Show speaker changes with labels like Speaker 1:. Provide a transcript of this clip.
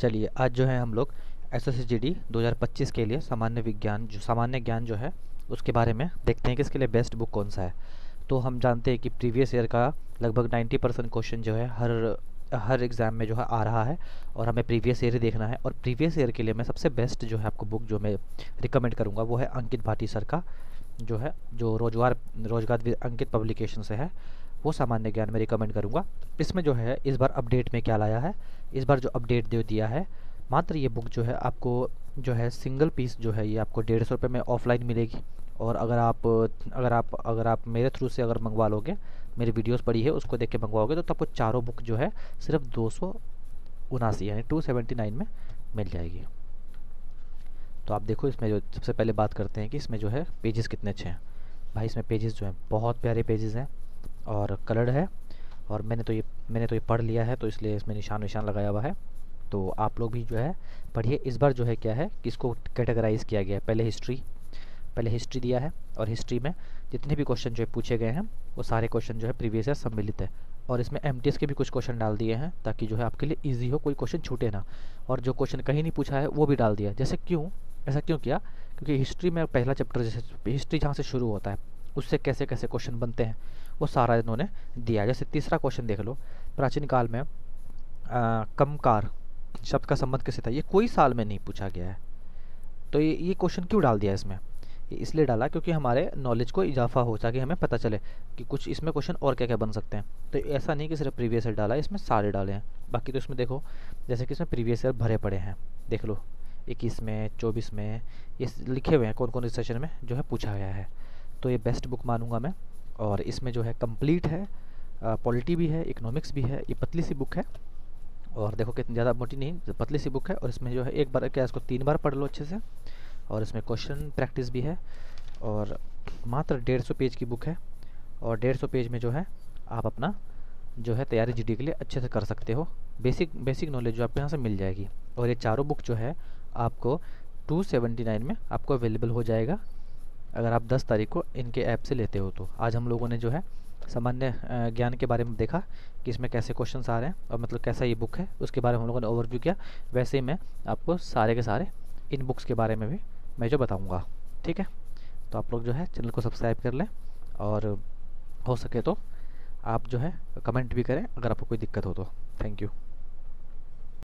Speaker 1: चलिए, आज जो है हम लोग एस एस जी डी दो हज़ार पच्चीस के लिए सामान्य विज्ञान जो, सामान्य ज्ञान जो है, उसके बारे में देखते हैं कि इसके लिए बेस्ट बुक कौन सा है। तो हम जानते हैं कि प्रीवियस ईयर का लगभग 90 परसेंट क्वेश्चन जो है, हर हर एग्ज़ाम में जो है, आ रहा है और हमें प्रीवियस ईयर ही देखना है। और प्रीवियस ईयर के लिए मैं सबसे बेस्ट जो है आपको बुक जो मैं रिकमेंड करूँगा, वो है अंकित भाटी सर का जो है, जो रोज़गार रोज़गार अंकित पब्लिकेशन से है। वो सामान्य ज्ञान में रिकमेंड करूँगा। इसमें जो है, इस बार अपडेट में क्या लाया है? इस बार जो अपडेट दे दिया है, मात्र ये बुक जो है आपको, जो है सिंगल पीस जो है ये आपको डेढ़ सौ रुपये में ऑफलाइन मिलेगी। और अगर आप अगर आप अगर आप मेरे थ्रू से अगर मंगवा लोगे मेरी वीडियोस पड़ी है, उसको देख के मंगवाओगे तो आपको चारों बुक जो है सिर्फ़ दो सौ उनासी, यानी टू सेवेंटी नाइन में मिल जाएगी। तो आप देखो, इसमें जो, सबसे पहले बात करते हैं कि इसमें जो है पेजेस कितने अच्छे हैं। भाई, इसमें पेजेस जो हैं, बहुत प्यारे पेजेस हैं। और कलर्ड है। और मैंने तो ये, मैंने तो ये पढ़ लिया है तो इसलिए इसमें निशान निशान लगाया हुआ है। तो आप लोग भी जो है, पढ़िए। इस बार जो है क्या है, किसको कैटेगराइज किया गया है? पहले हिस्ट्री पहले हिस्ट्री दिया है। और हिस्ट्री में जितने भी क्वेश्चन जो है पूछे गए हैं, वो सारे क्वेश्चन जो है प्रीवियस ईयर सम्मिलित है। और इसमें एमटीएस के भी कुछ क्वेश्चन डाल दिए हैं, ताकि जो है आपके लिए ईजी हो, कोई क्वेश्चन छूटे ना। और जो क्वेश्चन कहीं नहीं पूछा है, वो भी डाल दिया। जैसे क्यों, ऐसा क्यों किया? क्योंकि हिस्ट्री में पहला चैप्टर जैसे, हिस्ट्री जहाँ से शुरू होता है उससे कैसे कैसे क्वेश्चन बनते हैं, वो सारा इन्होंने दिया जैसे तीसरा क्वेश्चन देख लो, प्राचीन काल में कमकार शब्द का संबंध कैसे था? ये कोई साल में नहीं पूछा गया है। तो ये ये क्वेश्चन क्यों डाल दिया इसमें? इसलिए डाला क्योंकि हमारे नॉलेज को इजाफा हो ताकि हमें पता चले कि कुछ इसमें क्वेश्चन और क्या क्या बन सकते हैं। तो ऐसा नहीं कि सिर्फ़ प्रीवियस ईयर डाला, इसमें सारे डाले हैं। बाकी तो इसमें देखो, जैसे कि इसमें प्रीवियस ईयर भरे पड़े हैं। देख लो, इक्कीस में, चौबीस में, ये लिखे हुए हैं कौन कौन इस सेशन में जो है पूछा गया है। तो ये बेस्ट बुक मानूँगा मैं। और इसमें जो है कंप्लीट है पॉलिटी भी है इकोनॉमिक्स भी है, ये पतली सी बुक है। और देखो कितनी ज़्यादा मोटी नहीं पतली सी बुक है। और इसमें जो है एक बार क्या इसको तीन बार पढ़ लो अच्छे से। और इसमें क्वेश्चन प्रैक्टिस भी है। और मात्र डेढ़ सौ पेज की बुक है। और डेढ़ सौ पेज में जो है, आप अपना जो है तैयारी जी के लिए अच्छे से कर सकते हो। बेसिक बेसिक नॉलेज जो आपको यहाँ से मिल जाएगी। और ये चारों बुक जो है, आपको टू सेवेंटी नाइन में आपको अवेलेबल हो जाएगा। अगर आप 10 तारीख को इनके ऐप से लेते हो तो। आज हम लोगों ने जो है सामान्य ज्ञान के बारे में देखा कि इसमें कैसे क्वेश्चंस आ रहे हैं और मतलब कैसा ये बुक है। उसके बारे में हम लोगों ने ओवरव्यू किया। वैसे ही मैं आपको सारे के सारे इन बुक्स के बारे में भी मैं जो बताऊँगा। ठीक है? तो आप लोग जो है चैनल को सब्सक्राइब कर लें और हो सके तो आप जो है कमेंट भी करें अगर आपको कोई दिक्कत हो तो। Thank you